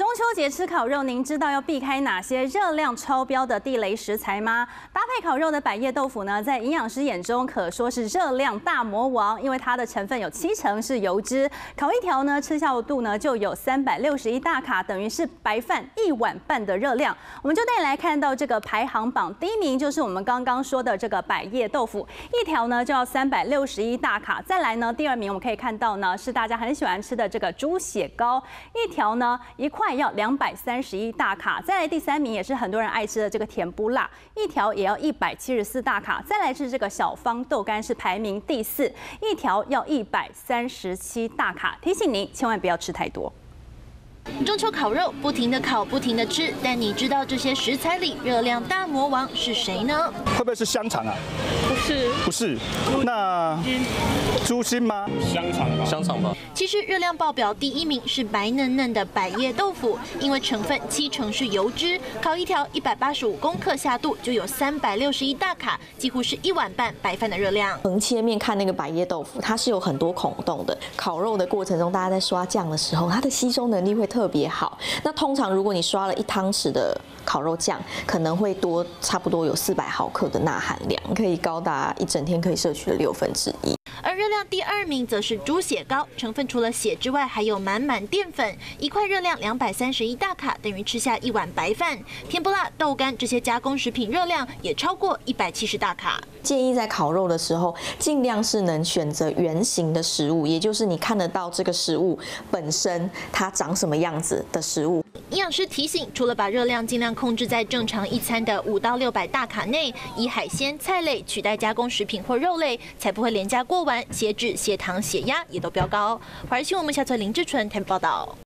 中中秋节吃烤肉，您知道要避开哪些热量超标的地雷食材吗？搭配烤肉的百叶豆腐呢，在营养师眼中可说是热量大魔王，因为它的成分有七成是油脂，烤一条呢，吃效度呢就有三百六十一大卡，等于是白饭一碗半的热量。我们就带你来看到这个排行榜，第一名就是我们刚刚说的这个百叶豆腐，一条呢就要三百六十一大卡。再来呢，第二名我们可以看到呢，是大家很喜欢吃的这个猪血糕，一条呢。一块要两百三十一大卡，再来第三名也是很多人爱吃的这个甜不辣，一条也要一百七十四大卡，再来是这个小方豆干是排名第四，一条要一百三十七大卡。提醒您千万不要吃太多。中秋烤肉，不停的烤，不停的吃，但你知道这些食材里热量大魔王是谁呢？会不会是香肠啊？不是，不是，那猪心吗？香肠吧，香肠吧。其实热量爆表第一名是白嫩嫩的百叶豆腐，因为成分七成是油脂，烤一条一百八十五公克下肚就有三百六十一大卡，几乎是一碗半白饭的热量。横切面看那个百叶豆腐，它是有很多孔洞的。烤肉的过程中，大家在刷酱的时候，它的吸收能力会特别好。那通常如果你刷了一汤匙的烤肉酱，可能会多差不多有四百毫克的钠含量，可以高达一整天可以摄取的六分之一。而热量第二名则是猪血糕，成分除了血之外，还有满满淀粉，一块热量两百三十一大卡，等于吃下一碗白饭。甜不辣、豆干这些加工食品热量也超过一百七十大卡。建议在烤肉的时候，尽量是能选择圆形的食物，也就是你看得到这个食物本身它长什么样子的食物。营养师提醒，除了把热量尽量控制在正常一餐的五到六百大卡内，以海鲜、菜类取代加工食品或肉类，才不会廉价过完，血脂、血糖、血压也都飙高。华视新闻，我们下次林志纯台报道。